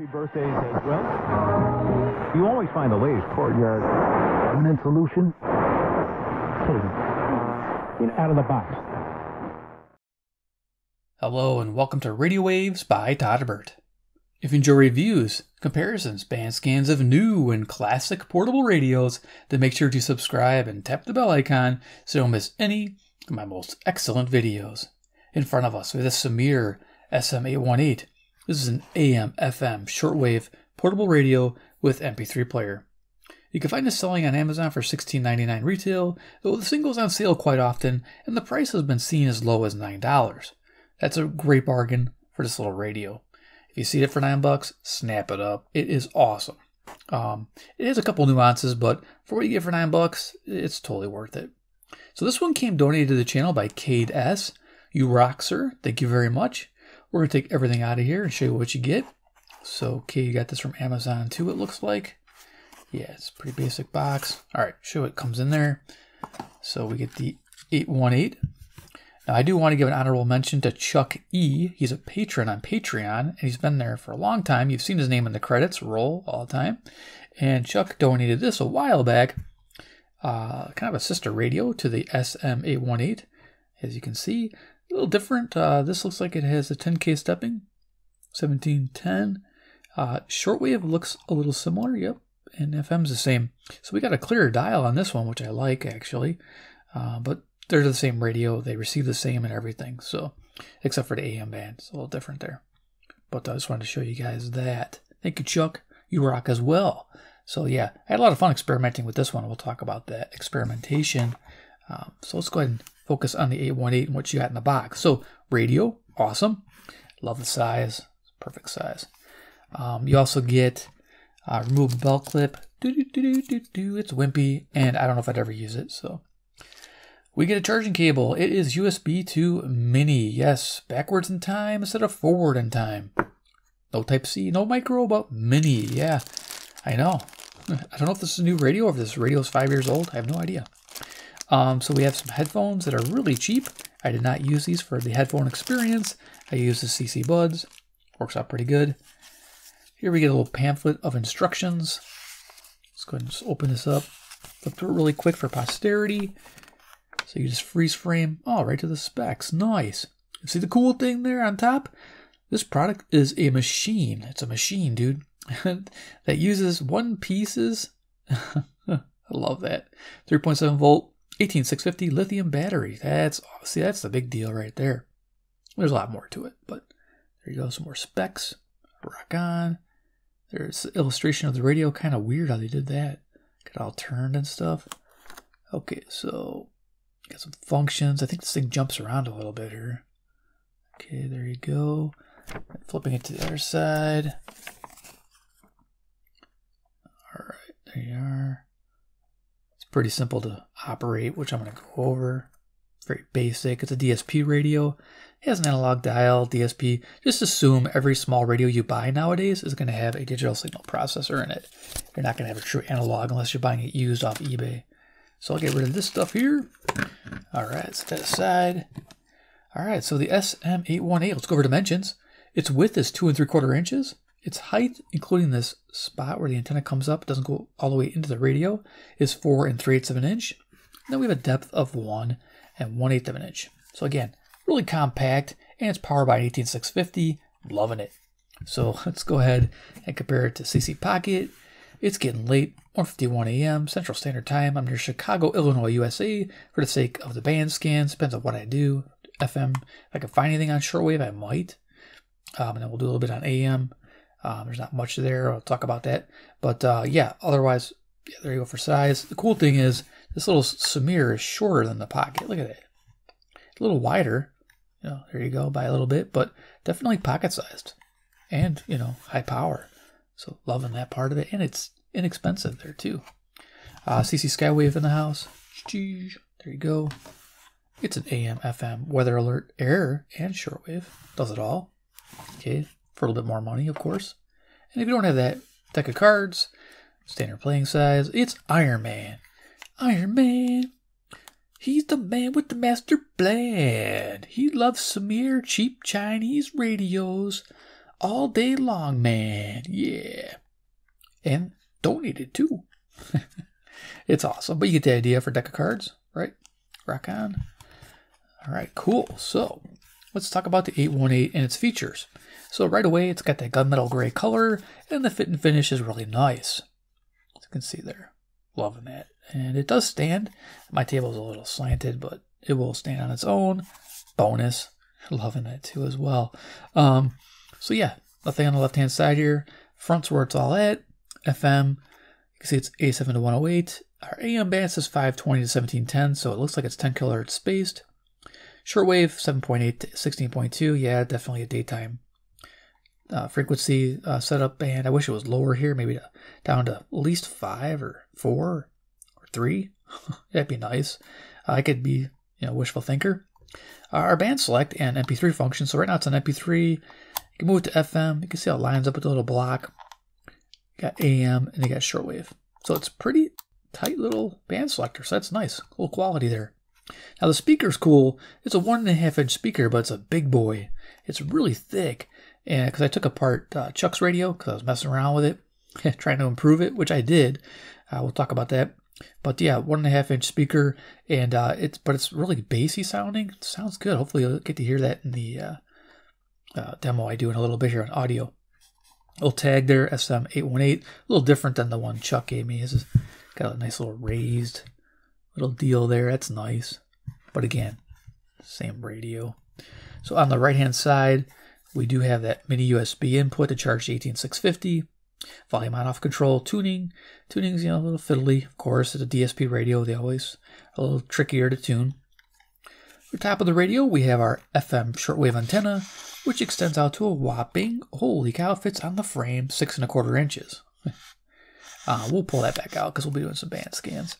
Happy birthdays as well. You always find the latest courtyard permanent solution. Cadence. Out of the box. Hello and welcome to Radio Waves by Todderbert. If you enjoy reviews, comparisons, band scans of new and classic portable radios, then make sure to subscribe and tap the bell icon so you don't miss any of my most excellent videos. In front of us, we have the Semier SM818. This is an AM FM shortwave portable radio with MP3 player. You can find this selling on Amazon for $16.99 retail, though the single's on sale quite often, and the price has been seen as low as $9. That's a great bargain for this little radio. If you see it for nine bucks, snap it up. It is awesome. Um, it has a couple nuances, but for what you get for nine bucks, it's totally worth it. So this one came donated to the channel by Cade S. You rock, sir. Thank you very much. We're gonna take everything out of here and show you what you get. So okay, you got this from Amazon too. It looks like. Yeah, it's a pretty basic box. All right, show what comes in there. So we get the 818 now, I do want to give an honorable mention to Chuck E. He's a patron on Patreon, and he's been there for a long time. You've seen his name in the credits roll all the time. And Chuck donated this a while back, uh, kind of a sister radio to the SM818. As you can see, a little different. Uh, this looks like it has a 10K stepping, 1710. Uh, shortwave looks a little similar, yep, and FM's the same. So we got a clearer dial on this one, which I like actually. Uh, but they're the same radio. They receive the same and everything. So, except for the AM band, it's a little different there. But I just wanted to show you guys that. Thank you, Chuck. You rock as well. So yeah, I had a lot of fun experimenting with this one. We'll talk about that experimentation. Um, so let's go ahead and focus on the 818 and what you got in the box. So radio, awesome. Love the size, perfect size. Um, you also get uh, removable belt clip. Do, do, do, do, do, It's wimpy, and I don't know if I'd ever use it. So we get a charging cable. It is USB to mini. Yes, backwards in time instead of forward in time. No Type C, no micro, but mini. Yeah, I know. I don't know if this is a new radio or if this radio is five years old. I have no idea. Um, so we have some headphones that are really cheap. I did not use these for the headphone experience. I used the CC Buds. Works out pretty good. Here we get a little pamphlet of instructions. Let's go ahead and just open this up. Flip through it really quick for posterity. So you just freeze frame, oh, right to the specs. Nice. See the cool thing there on top? This product is a machine. It's a machine, dude, that uses one pieces. I love that. 3.7 volt, 18650 lithium battery. That's see, that's the big deal right there. There's a lot more to it, but there you go. Some more specs. Rock on. There's illustration of the radio. Kind of weird how they did that. Got all turned and stuff. Okay, so Got some functions. I think this thing jumps around a little bit here. Okay, there you go. Flipping it to the other side. All right, there you are. Pretty simple to operate, which I'm going to go over. Very basic. It's a DSP radio. It has an analog dial, DSP. Just assume every small radio you buy nowadays is going to have a digital signal processor in it. You're not going to have a true analog unless you're buying it used off eBay. So I'll get rid of this stuff here. All right, set that aside. All right, so the SM818, let's go over dimensions. Its width is two and three quarter inches. Its height, including this spot where the antenna comes up, doesn't go all the way into the radio, is four and three eighths of an inch. And then we have a depth of one and one eighth of an inch. So again, really compact, and it's powered by an 18650. Loving it. So let's go ahead and compare it to CC Pocket. It's getting late. 1:51 a.m. Central Standard Time. I'm near Chicago, Illinois, USA. For the sake of the band scans, depends on what I do. FM. If I can find anything on shortwave, I might. Um, and then we'll do a little bit on AM. Um, there's not much there. I'll talk about that. But uh, yeah, otherwise, yeah, there you go for size. The cool thing is this little Semier is shorter than the pocket. Look at that. A little wider. You know, there you go by a little bit, but definitely pocket sized and you know high power. So loving that part of it, and it's inexpensive there too. Uh, CC Skywave in the house. There you go. It's an AM, FM, weather alert, air, and shortwave. Does it all. Okay, for a little bit more money, of course. And if you don't have that deck of cards, standard playing size, it's Iron Man. Iron Man. He's the man with the master plan. He loves Semier cheap Chinese radios. all day long, man. Yeah. And donated too. it's awesome. But you get the idea for deck of cards, right? Rock on. All right, cool. So let's talk about the 818 and its features. So right away, it's got that gunmetal gray color, and the fit and finish is really nice. As you can see there, loving that. And it does stand. My table is a little slanted, but it will stand on its own. Bonus, loving that too as well. Um, so yeah, nothing on the left hand side here. Front's where it's all at. FM, you can see it's A7 to 108. Our AM band is 520 to 1710, so it looks like it's 10 kilohertz spaced. Shortwave 7.8 to 16.2, yeah, definitely a daytime uh, frequency uh, setup band. I wish it was lower here, maybe to, down to at least five or four or three. That'd be nice. Uh, I could be, you know, wishful thinker. our band select and MP3 function. So right now it's on MP3. You can move it to FM. You can see how it lines up with the little block. You got AM and you got shortwave. So it's pretty tight little band selector. So that's nice. Cool quality there. Now the speaker's cool. It's a one and a half inch speaker, but it's a big boy. It's really thick. And because I took apart uh, Chuck's radio because I was messing around with it, trying to improve it, which I did. Uh, we'll talk about that. But yeah, one and a half inch speaker, and uh, it's but it's really bassy sounding. It sounds good. Hopefully, you'll get to hear that in the uh, uh, demo I do in a little bit here on audio. Little tag there, SM818, a little different than the one Chuck gave me. This is got a nice little raised little deal there. That's nice. But again, same radio. So on the right hand side, we do have that mini USB input to charge the 18650. Volume on off control, tuning. Tuning's, you know, a little fiddly. Of course, it's a DSP radio. They always a little trickier to tune. For top of the radio, we have our FM shortwave antenna, which extends out to a whopping, holy cow, fits on the frame, six and a quarter inches. uh, we'll pull that back out because we'll be doing some band scans.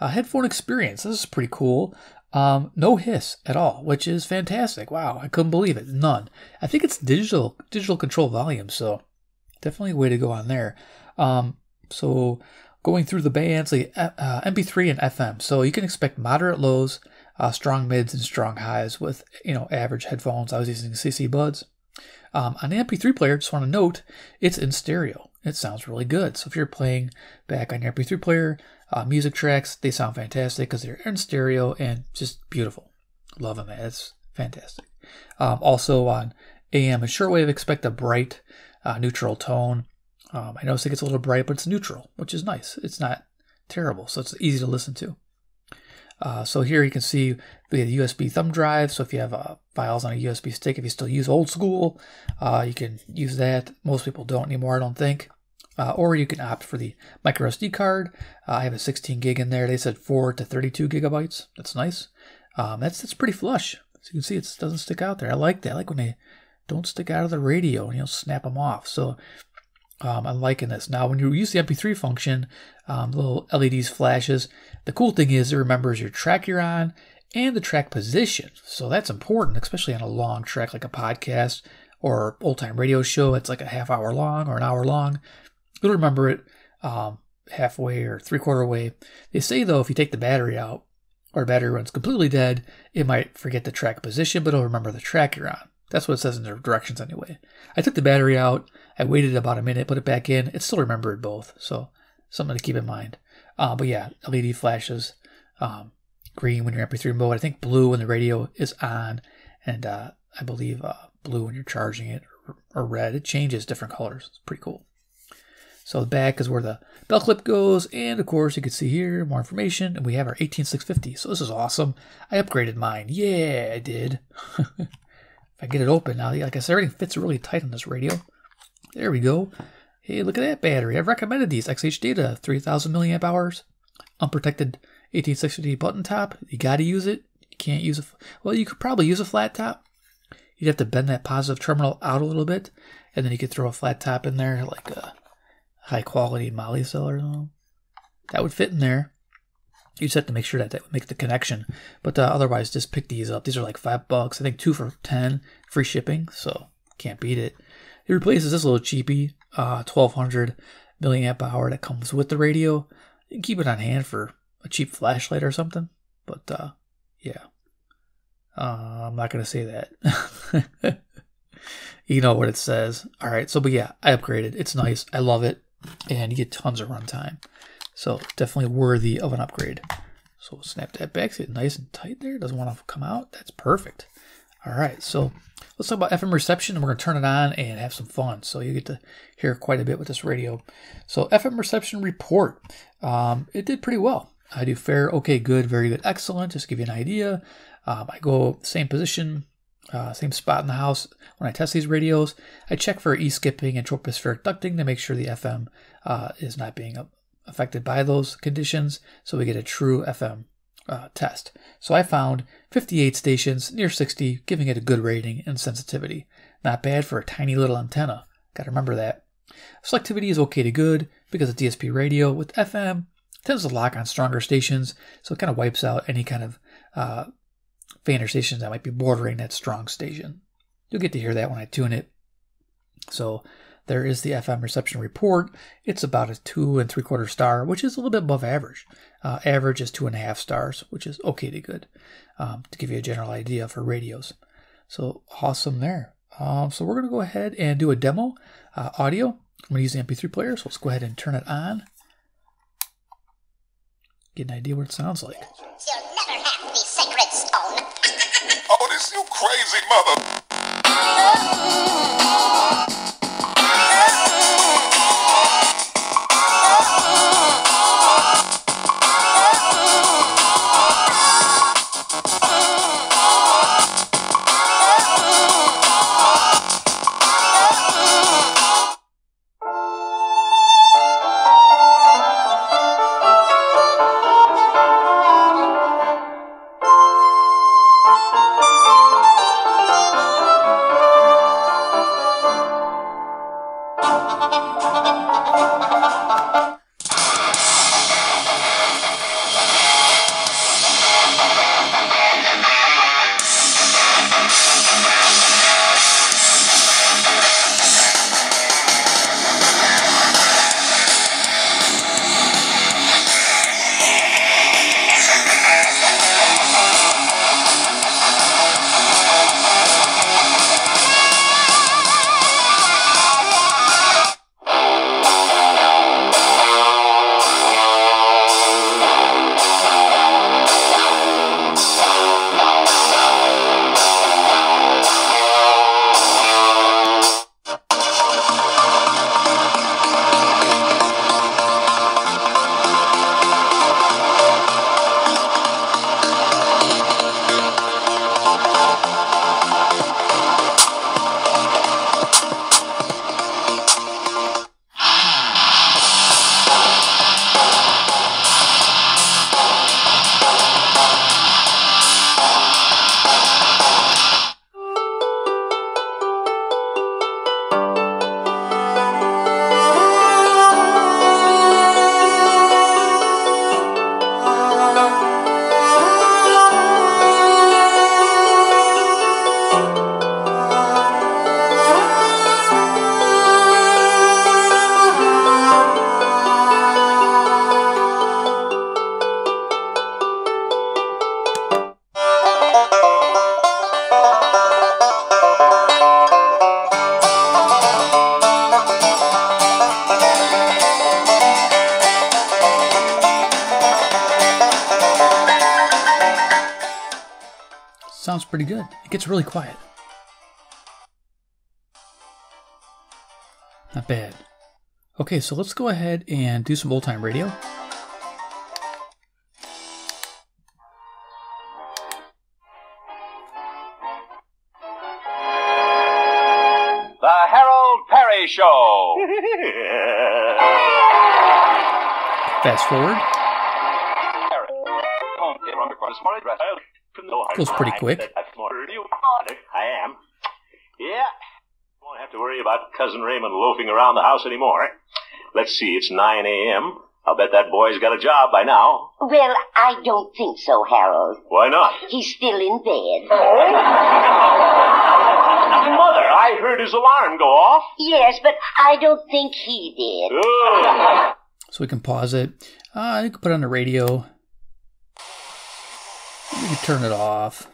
Uh, headphone experience. This is pretty cool. Um, no hiss at all, which is fantastic. Wow, I couldn't believe it. None. I think it's digital digital control volume, so definitely a way to go on there. Um, so going through the bands, like uh, MP3 and FM, so you can expect moderate lows, uh, strong mids, and strong highs with you know average headphones. I was using CC Buds. Um, on the MP3 player, just want to note it's in stereo. It sounds really good. So if you're playing back on your MP3 player, uh, music tracks, they sound fantastic because they're in stereo and just beautiful. Love them. It's fantastic. Um, also on AM and shortwave, expect a bright uh, neutral tone. Um, I notice it gets a little bright, but it's neutral, which is nice. It's not terrible, so it's easy to listen to. Uh, so here you can see we have USB thumb drive. So if you have uh, files on a USB stick, if you still use old school, uh, you can use that. Most people don't anymore, I don't think. Uh, or you can opt for the micro SD card. Uh, I have a 16 gig in there. They said 4 to 32 gigabytes. That's nice. Um, that's that's pretty flush. As you can see, it doesn't stick out there. I like that. I like when they don't stick out of the radio and you'll snap them off. So um, I'm liking this. Now, when you use the MP3 function, um, little LEDs flashes. The cool thing is it remembers your track you're on and the track position. So that's important, especially on a long track like a podcast or old time radio show. It's like a half hour long or an hour long. You'll remember it um, halfway or three quarter way. They say though, if you take the battery out or battery runs completely dead, it might forget the track position, but it'll remember the track you're on. That's what it says in the directions anyway. I took the battery out. I waited about a minute, put it back in. It still remembered both, so something to keep in mind. Uh, but yeah, LED flashes, um, green when you're MP3 mode. I think blue when the radio is on, and uh, I believe uh, blue when you're charging it, or, or red. It changes different colors. It's pretty cool. So the back is where the bell clip goes, and of course you can see here more information, and we have our 18650. So this is awesome. I upgraded mine. Yeah, I did. if I get it open now, like I said, everything fits really tight on this radio. There we go. Hey, look at that battery. I've recommended these. XH Data, 3000 milliamp hours, unprotected 18650 button top. You got to use it. You can't use a well. You could probably use a flat top. You'd have to bend that positive terminal out a little bit, and then you could throw a flat top in there, like a high quality Molicel or something. That would fit in there. You just have to make sure that that would make the connection. But uh, otherwise, just pick these up. These are like five bucks. I think two for ten, free shipping. So can't beat it. It replaces this little cheapy uh, 1200 milliamp hour that comes with the radio. You can keep it on hand for a cheap flashlight or something. But uh, yeah, uh, I'm not gonna say that. you know what it says. All right, so but yeah, I upgraded. It's nice. I love it, and you get tons of runtime. So definitely worthy of an upgrade. So snap that back, see it nice and tight there. Doesn't want to come out. That's perfect. All right, so let's talk about FM reception, and we're gonna turn it on and have some fun. So you get to hear quite a bit with this radio. So FM reception report, um, it did pretty well. I do fair, okay, good, very good, excellent. Just to give you an idea. Um, I go same position, uh, same spot in the house when I test these radios. I check for e-skipping and tropospheric ducting to make sure the FM uh, is not being affected by those conditions, so we get a true FM uh, test. So I found 58 stations, near 60, giving it a good rating and sensitivity. Not bad for a tiny little antenna. Got to remember that. Selectivity is okay to good because a DSP radio. With FM, tends to lock on stronger stations, so it kind of wipes out any kind of uh, fainter stations that might be bordering that strong station. You'll get to hear that when I tune it. So there is the FM reception report. It's about a two and three quarter star, which is a little bit above average. Uh, average is two and a half stars, which is okay to good, um, to give you a general idea for radios. So awesome there. Um, so we're going to go ahead and do a demo uh, audio. I'm going to use the MP3 player, so let's go ahead and turn it on. Get an idea what it sounds like. This you crazy mother. Mm-hmm. It gets really quiet. Not bad. Okay, so let's go ahead and do some old time radio. The Harold Peary Show. Fast forward. Goes pretty quick. I am. Yeah. Won't have to worry about Cousin Raymond loafing around the house anymore. Let's see, it's 9 a.m. I'll bet that boy's got a job by now. Well, I don't think so, Harold. Why not? He's still in bed. Mother, I heard his alarm go off. Yes, but I don't think he did. Oh. So we can pause it. Uh, you can put it on the radio. You can turn it off.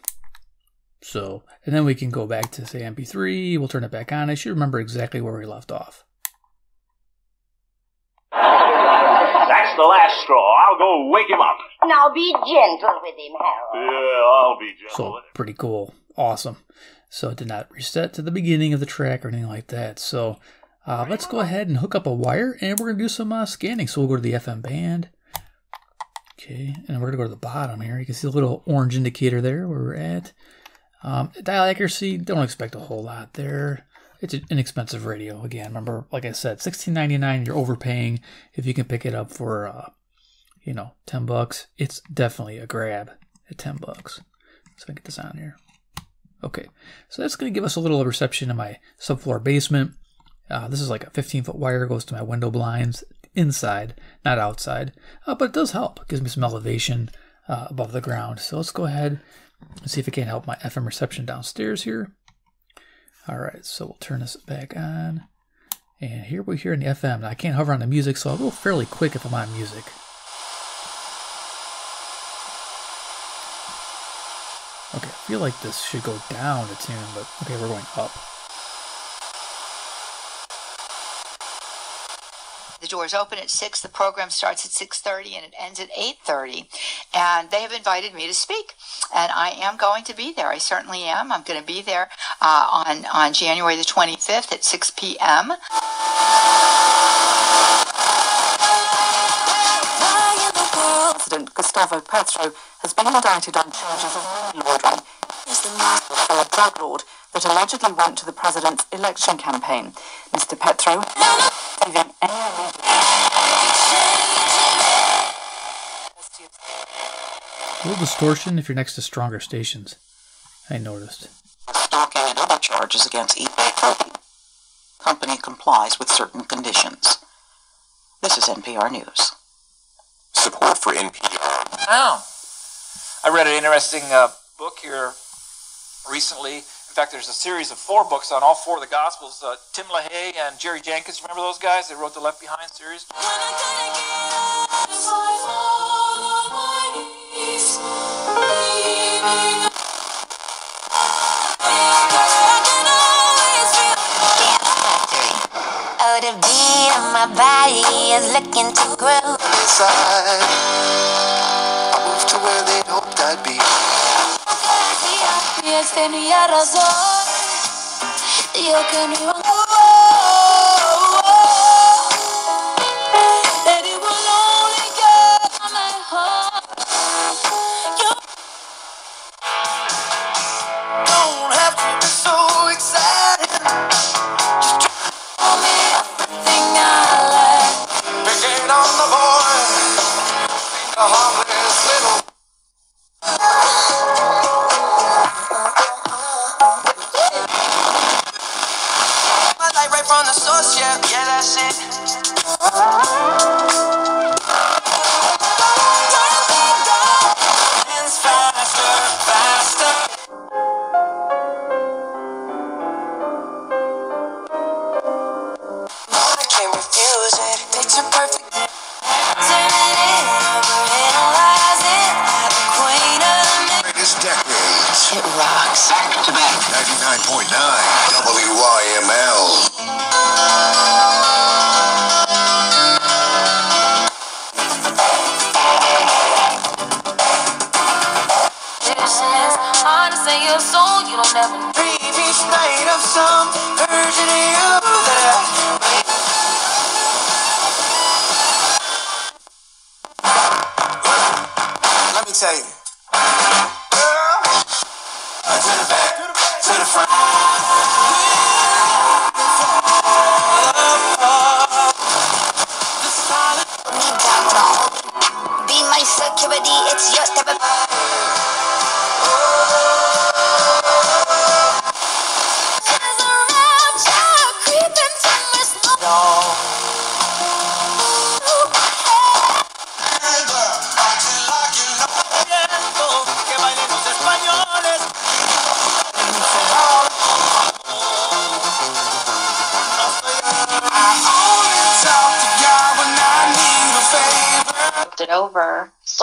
So And then we can go back to say MP3. We'll turn it back on. I should remember exactly where we left off. That's the last straw. I'll go wake him up. Now be gentle with him, Harold. Yeah, I'll be gentle So pretty cool. Awesome. So it did not reset to the beginning of the track or anything like that. So uh, let's go ahead and hook up a wire and we're going to do some uh, scanning. So we'll go to the FM band. Okay, and we're going to go to the bottom here. You can see the little orange indicator there where we're at. Um, dial accuracy, don't expect a whole lot there. It's an inexpensive radio. Again, remember, like I said, sixteen ninety nine. You're overpaying if you can pick it up for, uh, you know, ten bucks. It's definitely a grab at ten bucks. So I get this on here. Okay, so that's going to give us a little reception in my subfloor basement. Uh, this is like a 15 foot wire, goes to my window blinds inside, not outside, uh, but it does help. It gives me some elevation uh, above the ground. So let's go ahead and see if it can't help my FM reception downstairs here. All right, so we'll turn this back on. And here we hear in the FM. Now, I can't hover on the music, so I'll go fairly quick if I'm on music. Okay, I feel like this should go down a tune, but okay, we're going up. The doors open at 6, the program starts at 6:30 and it ends at 8:30. And they have invited me to speak, and I am going to be there. I certainly am. I'm going to be there uh, on on January the 25th at 6 p.m. President Gustavo Petro has been indicted on charges of money laundering. He's the master for a drug lord that allegedly went to the president's election campaign. Mr. Petro giving any. A little distortion if you're next to stronger stations. I noticed. stalking and other charges against eBay Clothing. Company complies with certain conditions. This is NPR News. Support for NPR. Oh. I read an interesting uh, book here recently. In fact, there's a series of four books on all four of the Gospels. Uh, Tim LaHaye and Jerry Jenkins, remember those guys? They wrote the Left Behind series. Oh, the beat of my body is looking to grow. Inside, I moved to where they hoped I'd be. Tenía razón. Yo que no iba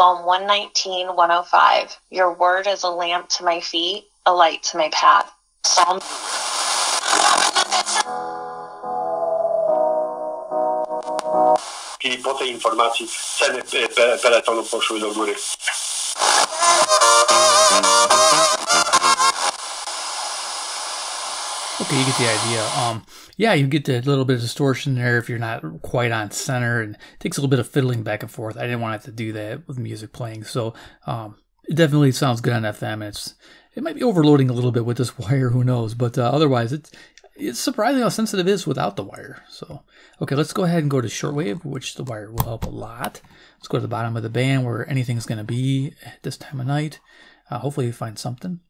Psalm 119, 105. Your word is a lamp to my feet a light to my path. Tej informacji ceny peletonu poszły do góry. You get the idea. Um, yeah, you get the little bit of distortion there if you're not quite on center, and it takes a little bit of fiddling back and forth. I didn't want it to do that with music playing, so um, it definitely sounds good on FM. It's it might be overloading a little bit with this wire, who knows? But uh, otherwise, it's it's surprising how sensitive it is without the wire. So okay, let's go ahead and go to shortwave, which the wire will help a lot. Let's go to the bottom of the band where anything's going to be at this time of night. Uh, hopefully, you find something.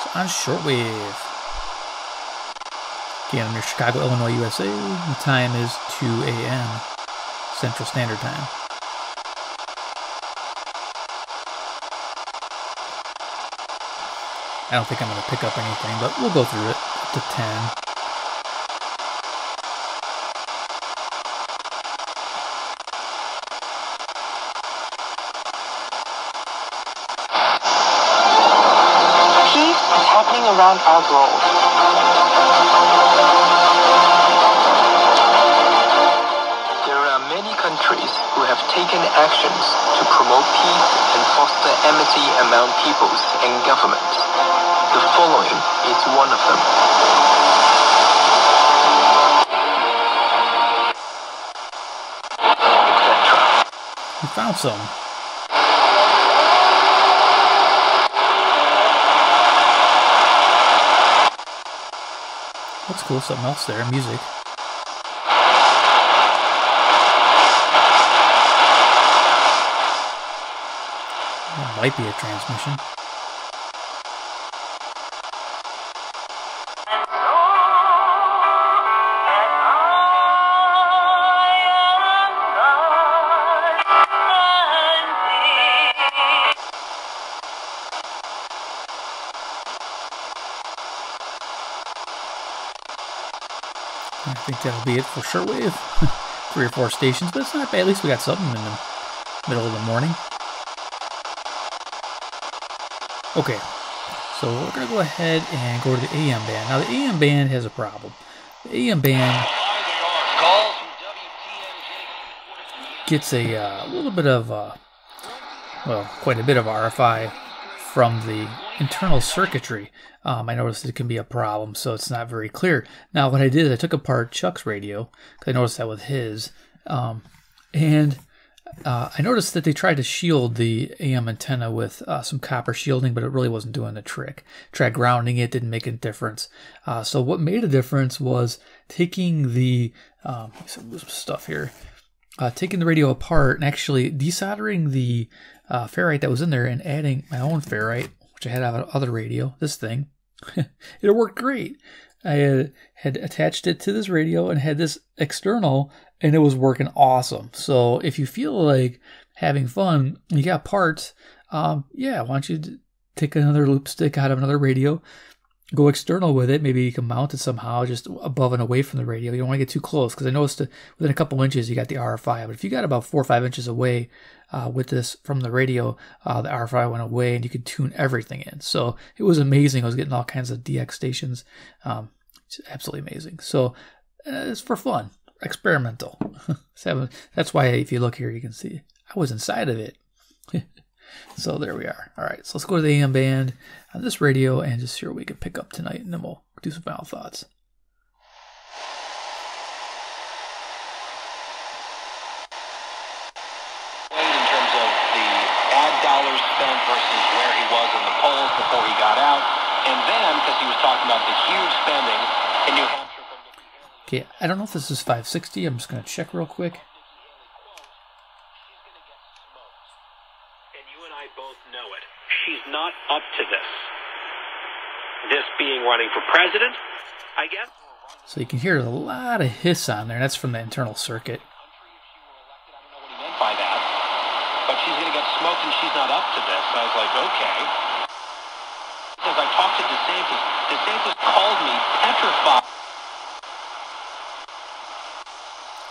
So on shortwave. Again, I'm near Chicago, Illinois, USA. The time is 2 a.m. Central Standard Time. I don't think I'm going to pick up anything, but we'll go through it to 10. Among peoples and governments. The following is one of them. We found some. That's cool. Something else there. Music. Might be a transmission. I think that'll be it for shortwave. Three or four stations, but it's not bad. At least we got something in the middle of the morning. Okay, so we're gonna go ahead and go to the AM band. Now the AM band has a problem. The AM band gets a uh, little bit of, uh, well, quite a bit of RFI from the internal circuitry. Um, I noticed it can be a problem, so it's not very clear. Now, what I did is I took apart Chuck's radio because I noticed that with his, um, and uh, I noticed that they tried to shield the AM antenna with uh, some copper shielding, but it really wasn't doing the trick. Tried grounding it, didn't make a difference. Uh, so what made a difference was taking the um, some stuff here, uh, taking the radio apart and actually desoldering the uh, ferrite that was in there and adding my own ferrite, which I had of other radio. This thing, it worked great. I had attached it to this radio and had this external, and it was working awesome. So if you feel like having fun, you got parts. Um, yeah, why don't you take another loop stick out of another radio, go external with it. Maybe you can mount it somehow just above and away from the radio. You don't want to get too close because I noticed within a couple inches you got the RFI. But if you got about four or five inches away uh, with this from the radio, uh, the RFI went away and you could tune everything in. So it was amazing. I was getting all kinds of DX stations. Um, it's absolutely amazing. So uh, it's for fun, experimental. Seven. That's why if you look here, you can see I was inside of it. so there we are. All right, so let's go to the AM band on this radio and just see what we can pick up tonight, and then we'll do some final thoughts. in terms of the ad dollars spent versus where he was in the polls before he got out. And then, because he was talking about the huge spending in New Hampshire. Okay, I don't know if this is 560. I'm just going to check real quick. And you and I both know it. She's not up to this. This being running for president, I guess. So you can hear a lot of hiss on there. That's from the internal circuit. meant by that. But she's going to get smoked and she's not up to this. I was like, okay. As I talked to DeSantis, DeSantis called me petrified.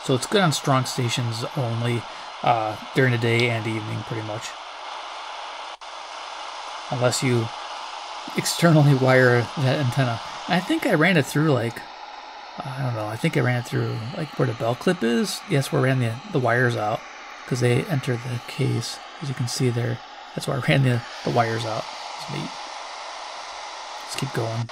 So it's good on strong stations only uh, during the day and evening, pretty much. unless you externally wire that antenna. I think I ran it through like I don't know. I think I ran it through like where the bell clip is. Yes, where I ran the the wires out because they enter the case as you can see there. That's where I ran the the wires out. It's neat. Let's keep going.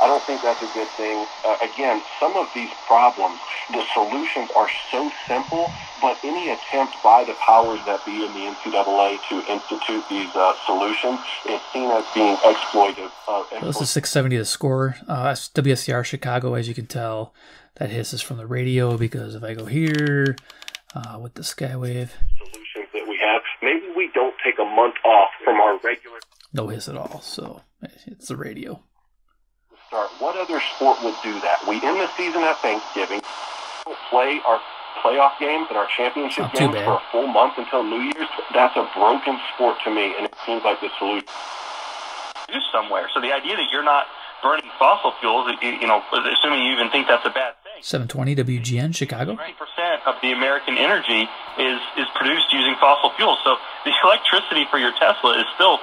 I don't think that's a good thing. Uh, again, some of these problems, the solutions are so simple, but any attempt by the powers that be in the NCAA to institute these uh, solutions is seen as being exploitive. Uh, this is 670 the score. Uh, WSCR Chicago, as you can tell. That hiss is from the radio because if I go here uh, with the Skywave, solutions that we have. Maybe we don't take a month off from our regular no hiss at all. So it's the radio. Start. What other sport would do that? We end the season at Thanksgiving, play our playoff games and our championship oh, Not games for a full month until New Year's. That's a broken sport to me, and it seems like the solution. do somewhere. So the idea that you're not burning fossil fuels, you you know, assuming you even think that's a bad thing, 720 WGN Chicago. 90% of the American energy is is produced using fossil fuels. So the electricity for your Tesla is still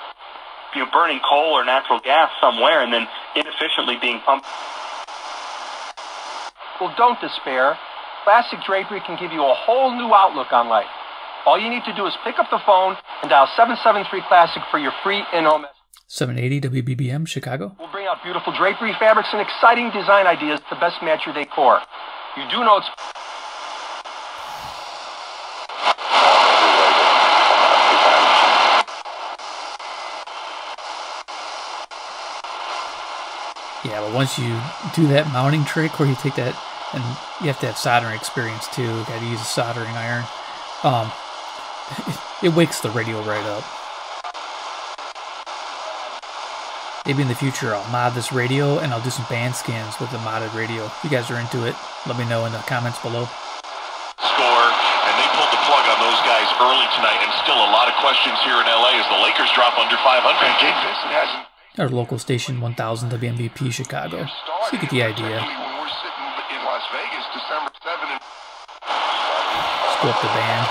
you know burning coal or natural gas somewhere and then inefficiently being pumped. Well, don't despair. Classic Drapery can give you a whole new outlook on life. All you need to do is pick up the phone and dial 773 Classic for your free in-home message. 780 WBBM Chicago. We'll bring out beautiful drapery fabrics and exciting design ideas to best match your decor. You do know it's Yeah, but once you do that mounting trick where you take that, and you have to have soldering experience too. You got to use a soldering iron. Um, it wakes the radio right up. Maybe in the future I'll mod this radio and I'll do some band scans with the modded radio. If you guys are into it, let me know in the comments below. score, and they pulled the plug on those guys early tonight, and still a lot of questions here in LA as the Lakers drop under 500. Gabe Vincent hasn't. Our local station 1000 WMVP Chicago. So you get the idea. When we're sitting in Las Vegas, December 7 and Let's go up the band.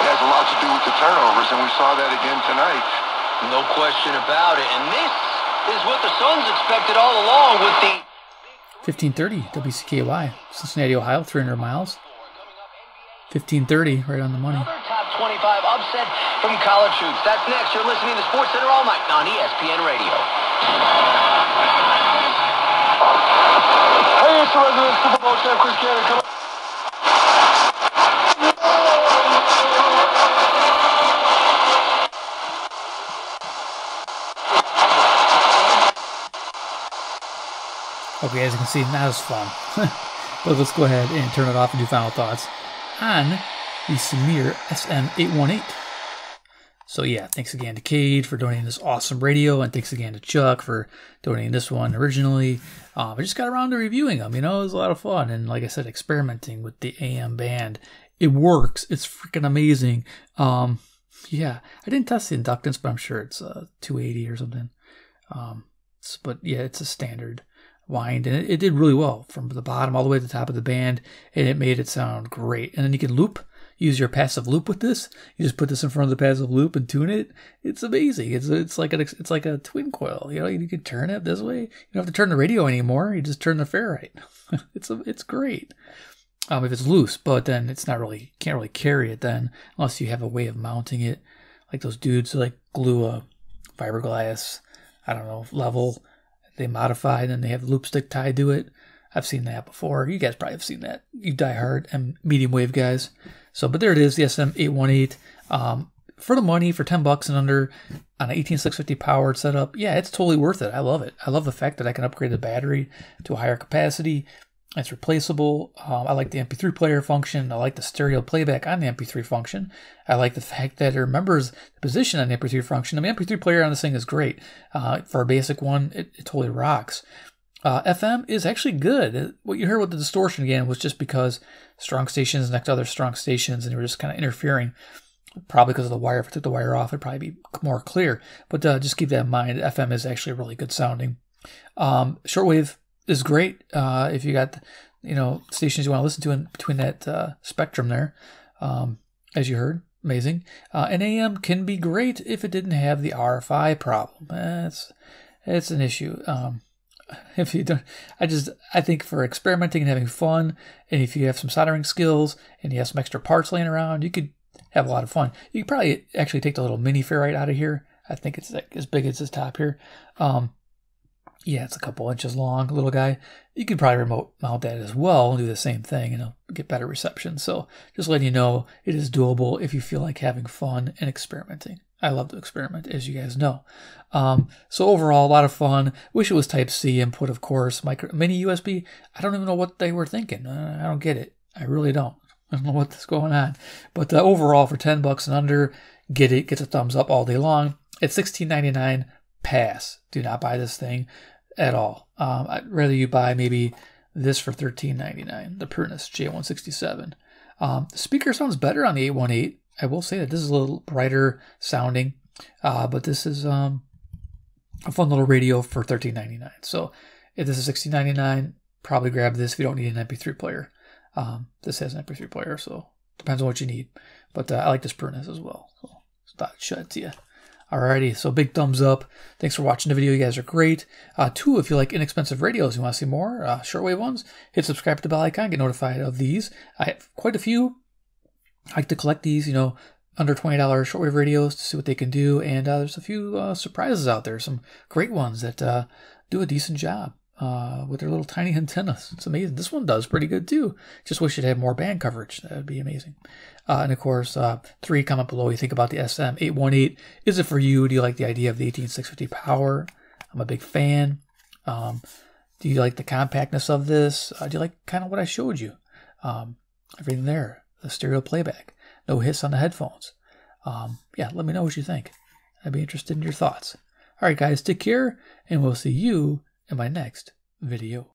It has a lot to do with the turnovers, and we saw that again tonight. No question about it. And this is what the Suns expected all along with the 1530 WCKY, Cincinnati, Ohio, 300 miles. 1530, right on the money. Another top 25 upset from college hoops. That's next. You're listening to Sports Center all night on ESPN Radio. Hey, it's the resident Super Bowl champ Chris Canty Okay, as you can see, not as fun. but let's go ahead and turn it off and do final thoughts on the Semier SM818. So yeah, thanks again to Cade for donating this awesome radio, and thanks again to Chuck for donating this one originally. Um, I just got around to reviewing them. You know, it was a lot of fun, and like I said, experimenting with the AM band. It works. It's freaking amazing. Um, yeah, I didn't test the inductance, but I'm sure it's uh, 280 or something. Um, but yeah, it's a standard wind, and it, it did really well from the bottom all the way to the top of the band, and it made it sound great. And then you can loop, use your passive loop with this. You just put this in front of the passive loop and tune it. It's amazing. It's it's like an it's like a twin coil. You know, you can turn it this way. You don't have to turn the radio anymore. You just turn the ferrite. it's a, it's great. Um, if it's loose, but then it's not really can't really carry it then unless you have a way of mounting it, like those dudes who like glue a fiberglass, I don't know level. They modify and then they have loop stick tied to it. I've seen that before. You guys probably have seen that. You die hard and medium wave guys. So, but there it is, the SM818. Um, for the money, for 10 bucks and under on an 18650 powered setup, yeah, it's totally worth it. I love it. I love the fact that I can upgrade the battery to a higher capacity. It's replaceable. Um, I like the MP3 player function. I like the stereo playback on the MP3 function. I like the fact that it remembers the position on the MP3 function. I mean, MP3 player on this thing is great. Uh, for a basic one, it, it totally rocks. Uh, FM is actually good. What you heard with the distortion again was just because strong stations next to other strong stations, and they were just kind of interfering. Probably because of the wire. If I took the wire off, it'd probably be more clear. But uh, just keep that in mind. FM is actually really good sounding. Um, shortwave is great uh, if you got you know stations you want to listen to in between that uh, spectrum there. Um, as you heard, amazing. Uh, and AM can be great if it didn't have the RFI problem. That's it's an issue. Um, if you don't, I just I think for experimenting and having fun, and if you have some soldering skills and you have some extra parts laying around, you could have a lot of fun. You could probably actually take the little mini ferrite out of here. I think it's like as big as this top here. Um, yeah, it's a couple inches long, little guy. You could probably remote mount that as well and do the same thing and get better reception. So just letting you know it is doable if you feel like having fun and experimenting. I love to experiment, as you guys know. Um, so overall, a lot of fun. Wish it was Type C input, of course. Micro mini USB. I don't even know what they were thinking. Uh, I don't get it. I really don't. I don't know what's going on. But uh, overall, for ten bucks and under, get it. Gets a thumbs up all day long. Ninety nine. Pass. Do not buy this thing at all. Um, I'd rather you buy maybe this for thirteen ninety nine. The Prunus J167. Um, the speaker sounds better on the 818. I will say that this is a little brighter sounding, uh, but this is um, a fun little radio for thirteen ninety nine. So if this is sixteen ninety nine, probably grab this if you don't need an MP3 player. Um, this has an MP3 player, so depends on what you need. But uh, I like this Prunus as well. So thought I'd show it to you. Alrighty, so big thumbs up. Thanks for watching the video. You guys are great. Uh, two, if you like inexpensive radios, you want to see more uh, shortwave ones, hit subscribe to the bell icon, get notified of these. I have quite a few. I like to collect these, you know, under $20 shortwave radios to see what they can do. And uh, there's a few uh, surprises out there, some great ones that uh, do a decent job uh, with their little tiny antennas. It's amazing. This one does pretty good too. Just wish it had more band coverage. That would be amazing. Uh, and of course, uh, three, comment below you think about the SM818. Is it for you? Do you like the idea of the 18650 power? I'm a big fan. Um, do you like the compactness of this? do you like kind of what I showed you? Um, everything there the stereo playback, no hiss on the headphones. Um, yeah, let me know what you think. I'd be interested in your thoughts. All right, guys, take care, and we'll see you in my next video.